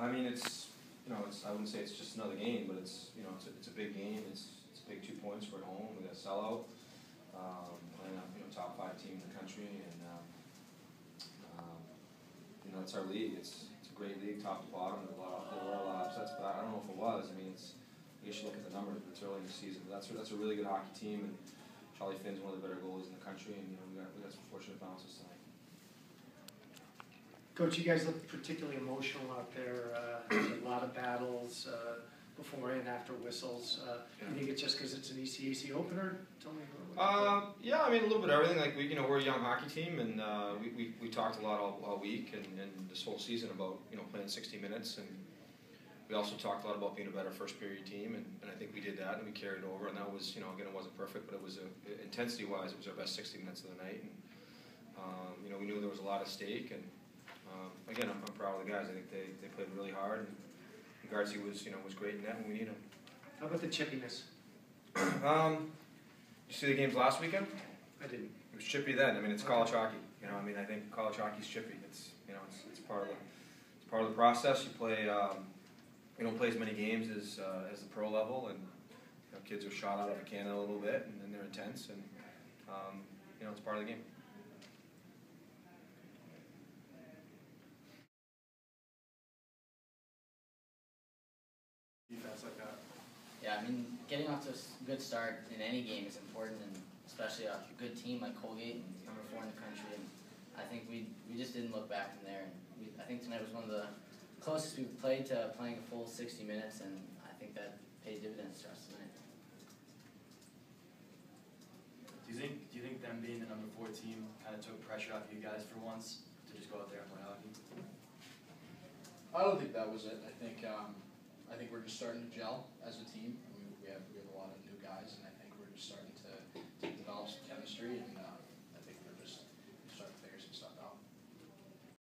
I mean, it's, you know, it's, I wouldn't say it's just another game, but it's, you know, it's a, it's a big game, it's, it's a big two points for at home, we got a sellout. Um, playing a, you know, top five team in the country. And, um, um, you know, it's our league, it's, it's a great league, top to bottom, there were a lot, there were a lot of upsets, but I don't know if it was, I mean, it's, you look at the numbers, but it's early in the season, but that's, that's a really good hockey team. And Charlie Finn's one of the better goalies in the country. And, you know, we got, we got some fortunate bounces tonight. Coach, you guys look particularly emotional out there, uh, a lot of battles, uh, before and after whistles. Uh, you think it's just because it's an ECAC opener? Tell me. Uh, yeah, I mean a little bit of everything. Like we, you know, we're a young hockey team, and uh, we, we, we talked a lot all, all week and, and this whole season about you know playing 60 minutes, and we also talked a lot about being a better first period team, and, and I think we did that, and we carried over, and that was you know again it wasn't perfect, but it was a, intensity wise it was our best 60 minutes of the night, and um, you know we knew there was a lot at stake, and again I'm, I'm proud of the guys. I think they, they played really hard, and Garzi was you know was great in that when we need him. How about the chippiness? Um, you see the games last weekend? I didn't. It was chippy then. I mean, it's college hockey. You know, I mean, I think college hockey's chippy. It's you know, it's, it's part of the it's part of the process. You play. Um, you don't play as many games as uh, as the pro level, and you know, kids are shot out of a cannon a little bit, and then they're intense, and um, you know, it's part of the game. defense like that. Yeah, I mean, getting off to a good start in any game is important, and especially a good team like Colgate, number four in the country. And I think we we just didn't look back from there. And we, I think tonight was one of the closest we've played to playing a full 60 minutes, and I think that paid dividends to us tonight. Do you think do you think them being the number four team kind of took pressure off you guys for once to just go out there and play hockey? I don't think that was it. I think um, I think we're just starting to gel as a team.